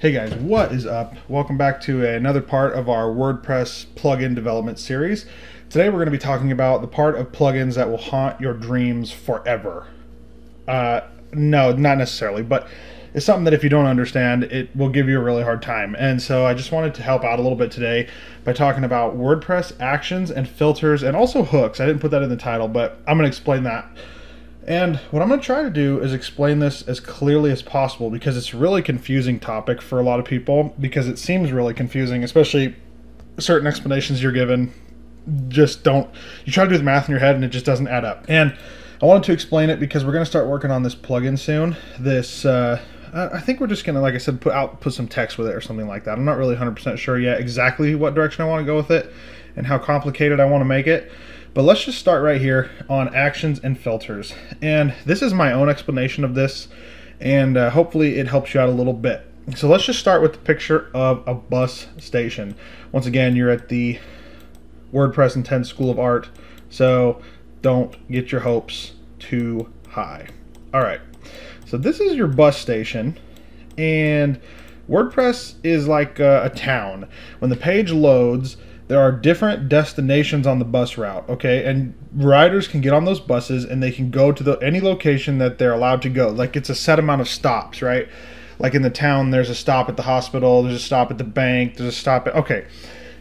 Hey guys, what is up? Welcome back to another part of our WordPress plugin development series. Today we're going to be talking about the part of plugins that will haunt your dreams forever. Uh, no, not necessarily, but it's something that if you don't understand, it will give you a really hard time. And so I just wanted to help out a little bit today by talking about WordPress actions and filters and also hooks. I didn't put that in the title, but I'm going to explain that. And what I'm going to try to do is explain this as clearly as possible because it's a really confusing topic for a lot of people because it seems really confusing, especially certain explanations you're given just don't you try to do the math in your head and it just doesn't add up. And I wanted to explain it because we're going to start working on this plugin soon. This uh, I think we're just gonna, like I said, put out put some text with it or something like that. I'm not really 100% sure yet exactly what direction I want to go with it and how complicated I want to make it. But let's just start right here on actions and filters. And this is my own explanation of this, and uh, hopefully it helps you out a little bit. So let's just start with the picture of a bus station. Once again, you're at the WordPress Intense School of Art, so don't get your hopes too high. All right, so this is your bus station, and WordPress is like a, a town. When the page loads, there are different destinations on the bus route, okay? And riders can get on those buses and they can go to the, any location that they're allowed to go. Like it's a set amount of stops, right? Like in the town, there's a stop at the hospital, there's a stop at the bank, there's a stop at, okay.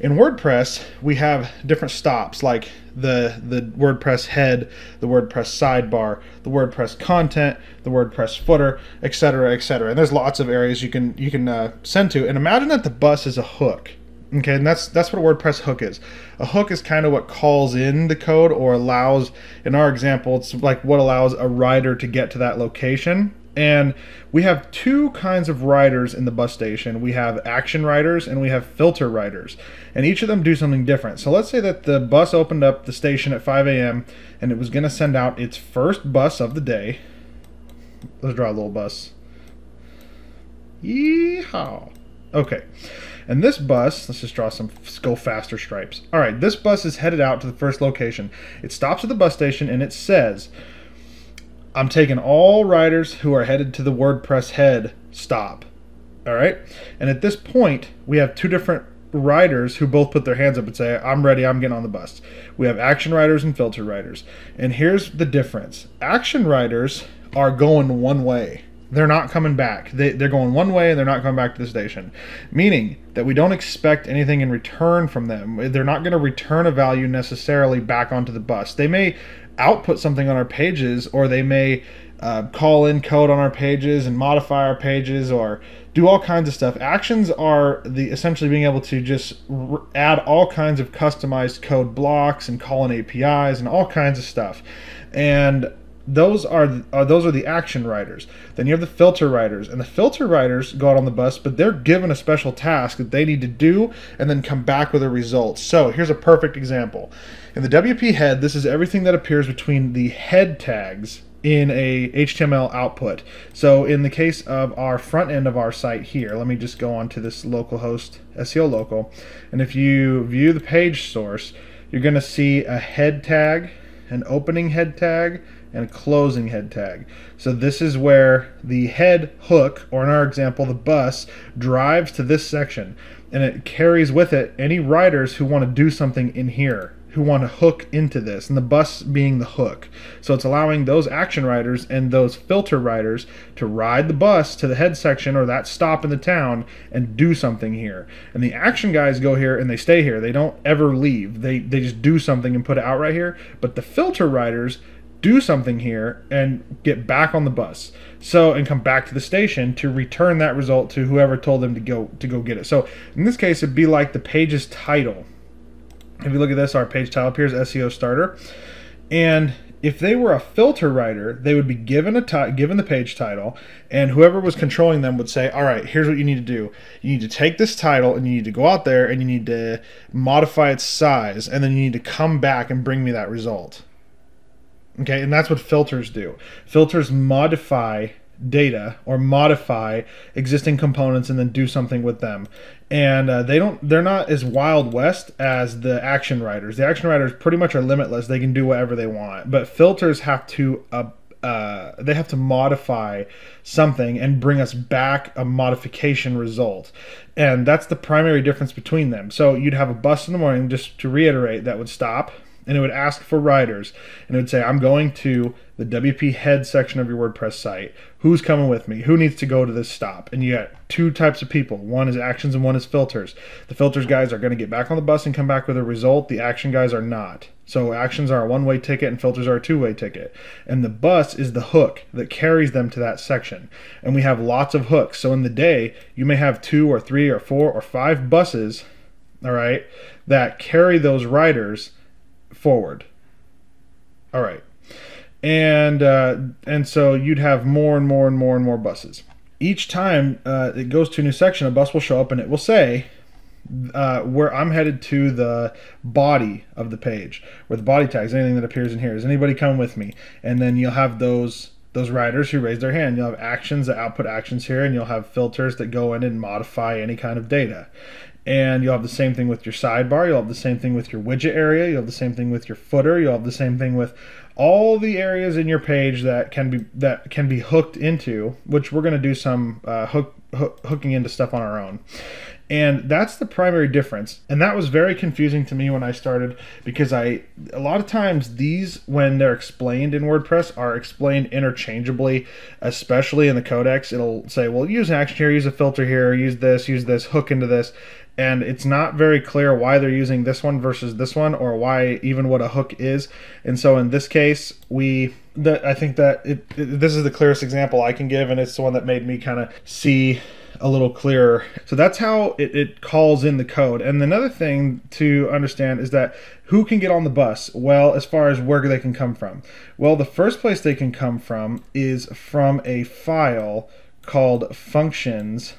In WordPress, we have different stops like the the WordPress head, the WordPress sidebar, the WordPress content, the WordPress footer, etc., etc. And there's lots of areas you can you can uh, send to. And imagine that the bus is a hook Okay, and that's that's what a WordPress hook is. A hook is kind of what calls in the code or allows, in our example, it's like what allows a rider to get to that location. And we have two kinds of riders in the bus station. We have action riders and we have filter riders. And each of them do something different. So let's say that the bus opened up the station at 5 a.m. and it was going to send out its first bus of the day. Let's draw a little bus. Yeehaw. Okay. And this bus, let's just draw some go faster stripes. All right, this bus is headed out to the first location. It stops at the bus station and it says, I'm taking all riders who are headed to the WordPress head stop. All right. And at this point, we have two different riders who both put their hands up and say, I'm ready, I'm getting on the bus. We have action riders and filter riders. And here's the difference action riders are going one way they're not coming back. They, they're going one way and they're not coming back to the station. Meaning that we don't expect anything in return from them. They're not going to return a value necessarily back onto the bus. They may output something on our pages or they may uh, call in code on our pages and modify our pages or do all kinds of stuff. Actions are the essentially being able to just r- add all kinds of customized code blocks and call in APIs and all kinds of stuff. And those are, are those are the action writers. Then you have the filter writers, and the filter writers go out on the bus, but they're given a special task that they need to do and then come back with a result. So here's a perfect example. In the WP head, this is everything that appears between the head tags in a HTML output. So in the case of our front end of our site here, let me just go on to this localhost SEO local, and if you view the page source, you're going to see a head tag, an opening head tag, and a closing head tag. So this is where the head hook, or in our example, the bus, drives to this section and it carries with it any riders who want to do something in here who want to hook into this, and the bus being the hook. So it's allowing those action riders and those filter riders to ride the bus to the head section or that stop in the town and do something here. And the action guys go here and they stay here. They don't ever leave. They they just do something and put it out right here. But the filter riders do something here and get back on the bus. So and come back to the station to return that result to whoever told them to go to go get it. So in this case it'd be like the page's title. If you look at this, our page title appears SEO starter. And if they were a filter writer, they would be given a given the page title, and whoever was controlling them would say, "All right, here's what you need to do. You need to take this title, and you need to go out there, and you need to modify its size, and then you need to come back and bring me that result." Okay, and that's what filters do. Filters modify data or modify existing components and then do something with them. And uh, they don't they're not as wild west as the action writers. The action writers pretty much are limitless. They can do whatever they want. But filters have to uh, uh, they have to modify something and bring us back a modification result and that's the primary difference between them so you'd have a bus in the morning just to reiterate that would stop and it would ask for riders and it would say i'm going to the wp head section of your wordpress site. Who's coming with me? Who needs to go to this stop? And you got two types of people. One is actions and one is filters. The filters guys are going to get back on the bus and come back with a result. The action guys are not. So actions are a one-way ticket and filters are a two-way ticket. And the bus is the hook that carries them to that section. And we have lots of hooks. So in the day you may have two or three or four or five buses all right that carry those riders forward. All right. And uh, and so you'd have more and more and more and more buses. Each time uh, it goes to a new section, a bus will show up and it will say uh, where I'm headed to the body of the page, where the body tags, anything that appears in here. Is anybody coming with me? And then you'll have those those riders who raise their hand. You'll have actions that output actions here, and you'll have filters that go in and modify any kind of data and you'll have the same thing with your sidebar you'll have the same thing with your widget area you'll have the same thing with your footer you'll have the same thing with all the areas in your page that can be that can be hooked into which we're going to do some uh, hook, hook, hooking into stuff on our own and that's the primary difference. And that was very confusing to me when i started because i a lot of times these when they're explained in wordpress are explained interchangeably especially in the codex it'll say well use an action here use a filter here use this use this hook into this. And it's not very clear why they're using this one versus this one or why even what a hook is. And so in this case we that i think that it, it, this is the clearest example i can give and it's the one that made me kind of see a little clearer. So that's how it, it calls in the code. And another thing to understand is that who can get on the bus? Well as far as where they can come from. Well the first place they can come from is from a file called functions.php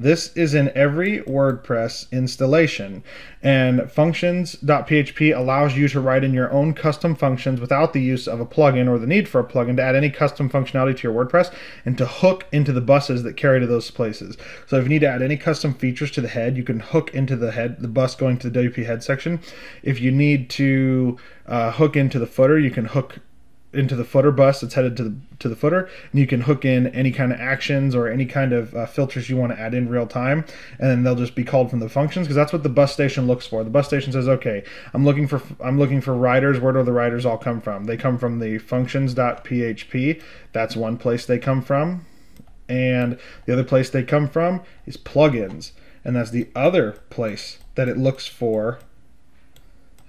this is in every WordPress installation, and functions.php allows you to write in your own custom functions without the use of a plugin or the need for a plugin to add any custom functionality to your WordPress and to hook into the buses that carry to those places. So if you need to add any custom features to the head, you can hook into the head, the bus going to the WP head section. If you need to uh, hook into the footer, you can hook into the footer bus that's headed to the to the footer and you can hook in any kind of actions or any kind of uh, filters you want to add in real time and then they'll just be called from the functions because that's what the bus station looks for. The bus station says okay i'm looking for i'm looking for riders. Where do the riders all come from? They come from the functions.php that's one place they come from. And the other place they come from is plugins. And that's the other place that it looks for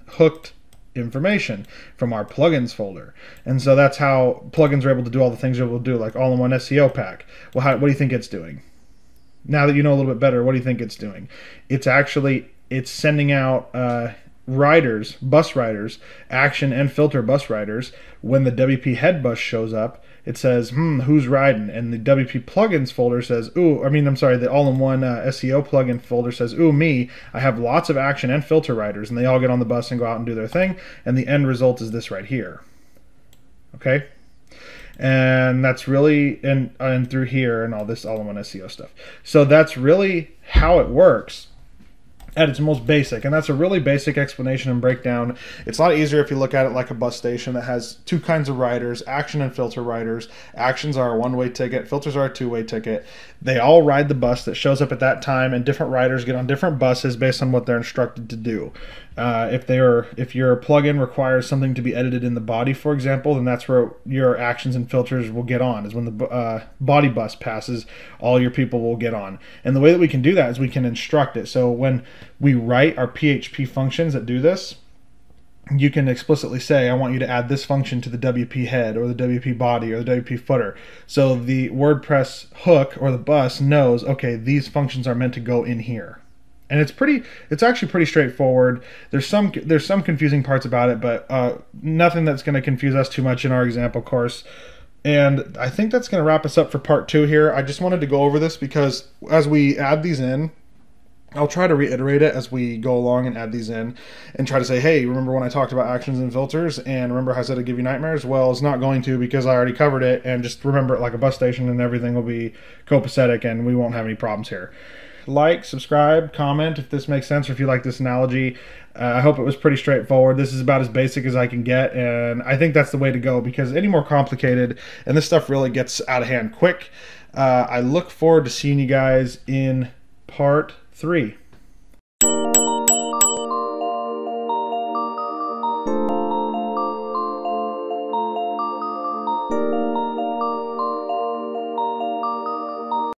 hooked information from our plugins folder. And so that's how plugins are able to do all the things it will do, like all in one SEO pack. Well, how, what do you think it's doing? Now that you know a little bit better, what do you think it's doing? It's actually it's sending out uh, riders, bus riders, action and filter bus riders when the WP head bus shows up it says, hmm, who's riding? And the WP plugins folder says, ooh, I mean, I'm sorry, the all in one uh, SEO plugin folder says, ooh, me, I have lots of action and filter riders. And they all get on the bus and go out and do their thing. And the end result is this right here. Okay? And that's really, and, and through here and all this all in one SEO stuff. So that's really how it works at its most basic and that's a really basic explanation and breakdown. It's a lot easier if you look at it like a bus station that has two kinds of riders action and filter riders. Actions are a one-way ticket filters are a two-way ticket. They all ride the bus that shows up at that time and different riders get on different buses based on what they're instructed to do uh, if they are if your plugin requires something to be edited in the body for example then that's where your actions and filters will get on is when the uh, body bus passes all your people will get on. And the way that we can do that is we can instruct it. So when we write our php functions that do this you can explicitly say, I want you to add this function to the WP head or the WP body or the WP footer. So the WordPress hook or the bus knows, okay, these functions are meant to go in here and it's pretty it's actually pretty straightforward. There's some there's some confusing parts about it but uh, nothing that's going to confuse us too much in our example course. And i think that's going to wrap us up for part two here. I just wanted to go over this because as we add these in I'll try to reiterate it as we go along and add these in and try to say, hey, remember when I talked about actions and filters? And remember how I said it'd give you nightmares? Well, it's not going to because I already covered it. And just remember it like a bus station and everything will be copacetic and we won't have any problems here. Like, subscribe, comment if this makes sense or if you like this analogy. Uh, I hope it was pretty straightforward. This is about as basic as I can get, and I think that's the way to go because any more complicated, and this stuff really gets out of hand quick. Uh, I look forward to seeing you guys in part three.